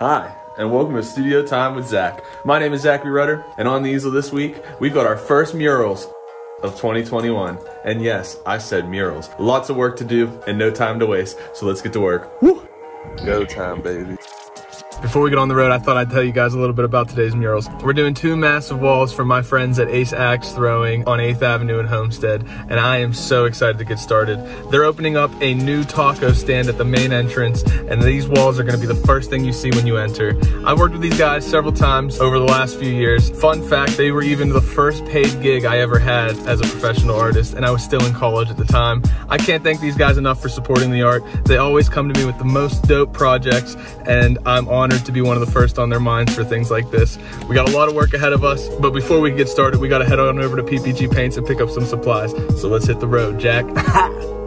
Hi, and welcome to Studio Time with Zach. My name is Zachary Rutter, and on the easel this week, we've got our first murals of 2021. And yes, I said murals. Lots of work to do and no time to waste, so let's get to work. Woo! Go time, baby. Before we get on the road, I thought I'd tell you guys a little bit about today's murals. We're doing two massive walls for my friends at Ace Axe Throwing on 8th Avenue in Homestead, and I am so excited to get started. They're opening up a new taco stand at the main entrance, and these walls are gonna be the first thing you see when you enter. I've worked with these guys several times over the last few years. Fun fact, they were even the first paid gig I ever had as a professional artist, and I was still in college at the time. I can't thank these guys enough for supporting the art. They always come to me with the most dope projects, and I'm honored to be one of the first on their minds for things like this. We got a lot of work ahead of us, but before we get started, we got to head on over to PPG Paints and pick up some supplies. So let's hit the road, Jack.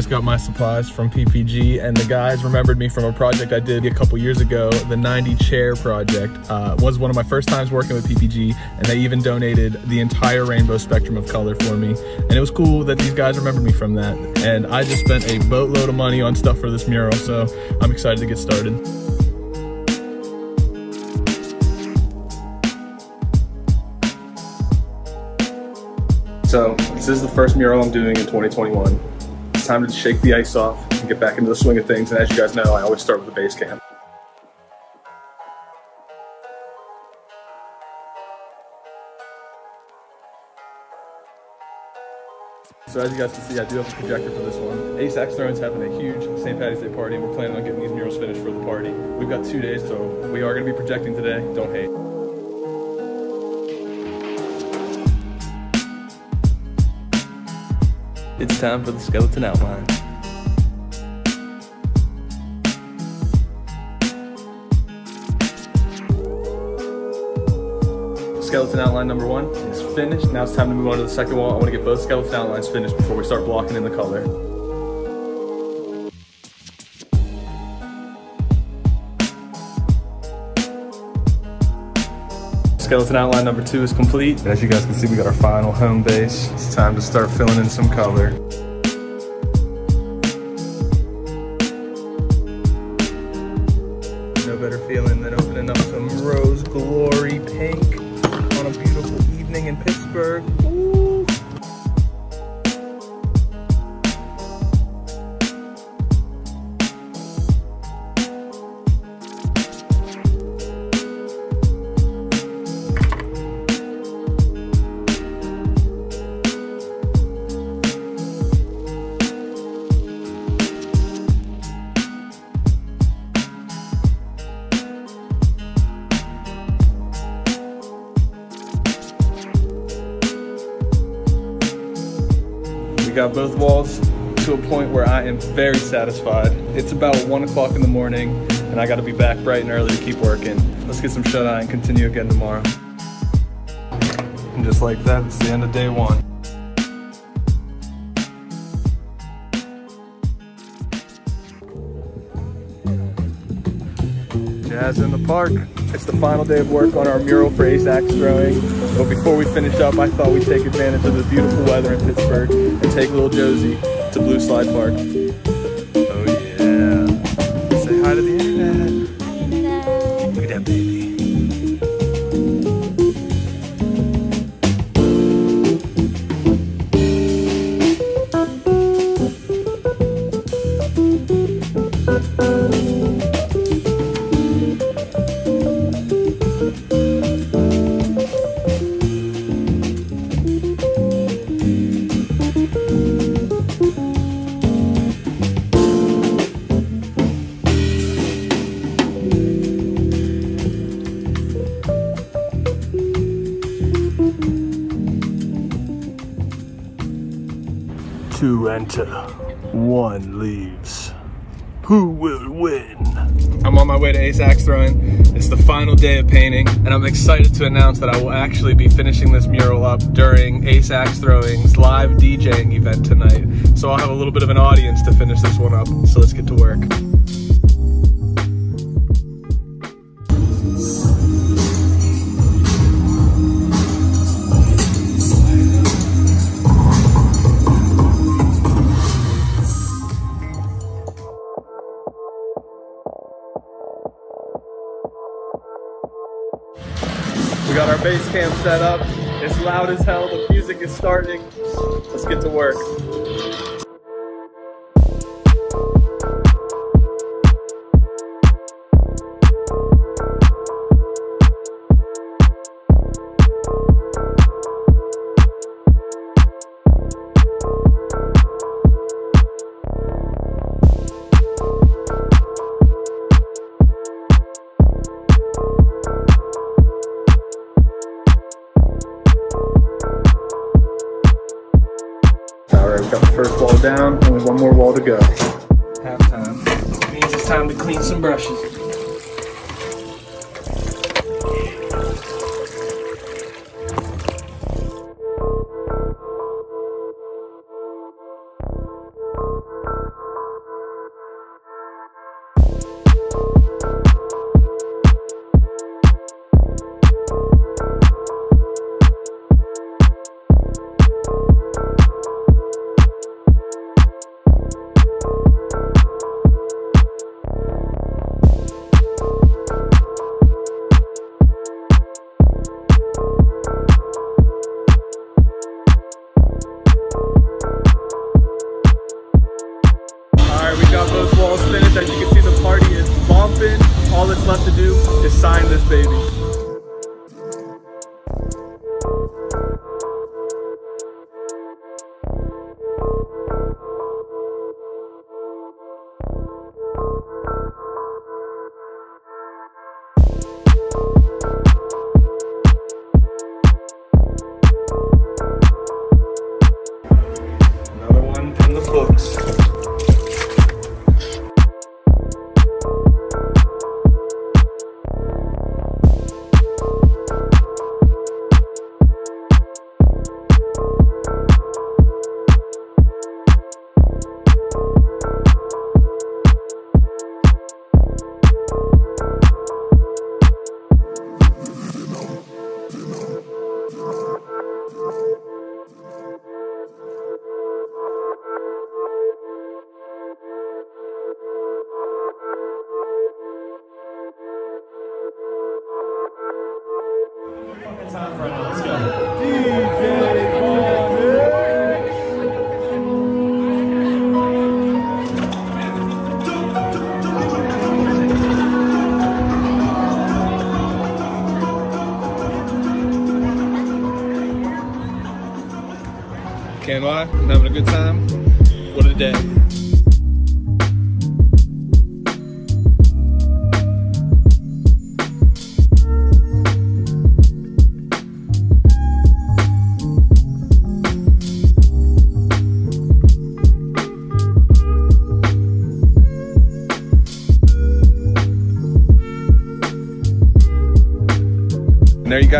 Just got my supplies from PPG and the guys remembered me from a project I did a couple years ago, the 90 chair project. Uh, was one of my first times working with PPG and they even donated the entire rainbow spectrum of color for me. And it was cool that these guys remembered me from that. And I just spent a boatload of money on stuff for this mural, so I'm excited to get started. So this is the first mural I'm doing in 2021 time to shake the ice off and get back into the swing of things. And as you guys know, I always start with the base camp. So as you guys can see, I do have a projector for this one. Ace Axe Throwing's having a huge St. Patty's Day party, and we're planning on getting these murals finished for the party. We've got two days, so we are going to be projecting today. Don't hate. It's time for the skeleton outline. Skeleton outline number one is finished. Now it's time to move on to the second wall. I want to get both skeleton outlines finished before we start blocking in the color. Skeleton outline number two is complete. As you guys can see, we got our final home base. It's time to start filling in some color. We got both walls to a point where I am very satisfied. It's about one o'clock in the morning and I gotta be back bright and early to keep working. Let's get some shut eye and continue again tomorrow. And just like that, it's the end of day one. Jazz in the park. It's the final day of work on our mural for Ace Axe Throwing. But before we finish up, I thought we'd take advantage of the beautiful weather in Pittsburgh and take little Josie to Blue Slide Park. Oh yeah. Say hi to the internet. Look at that baby. Two enter, one leaves. Who will win? I'm on my way to Ace Axe Throwing. It's the final day of painting, and I'm excited to announce that I will actually be finishing this mural up during Ace Axe Throwing's live DJing event tonight. So I'll have a little bit of an audience to finish this one up. So let's get to work. Base camp set up. It's loud as hell. The music is starting. Let's get to work. Got the first wall down, only one more wall to go. Halftime. Means it's time to clean some brushes. Left to do is sign this baby.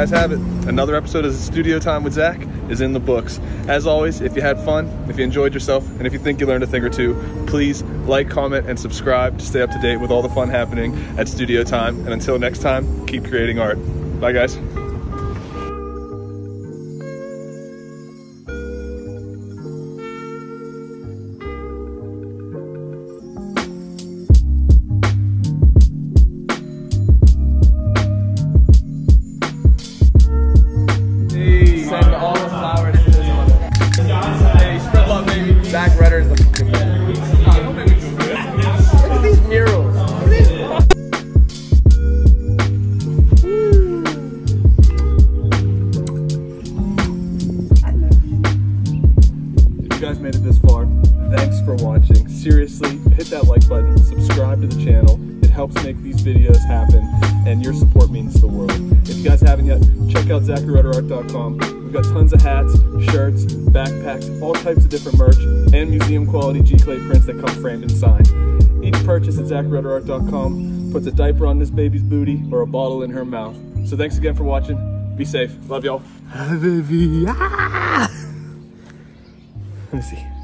Guys have it. Another episode of Studio Time with Zach is in the books. As always, if you had fun, if you enjoyed yourself, and if you think you learned a thing or two, please like, comment, and subscribe to stay up to date with all the fun happening at Studio Time. And until next time, keep creating art. Bye, guys. If you guys haven't yet, check out ZacharyRutterArt.com. We've got tons of hats, shirts, backpacks, all types of different merch, and museum quality giclée prints that come framed and signed. Each purchase at ZacharyRutterArt.com puts a diaper on this baby's booty or a bottle in her mouth. So thanks again for watching. Be safe. Love y'all. Let me see.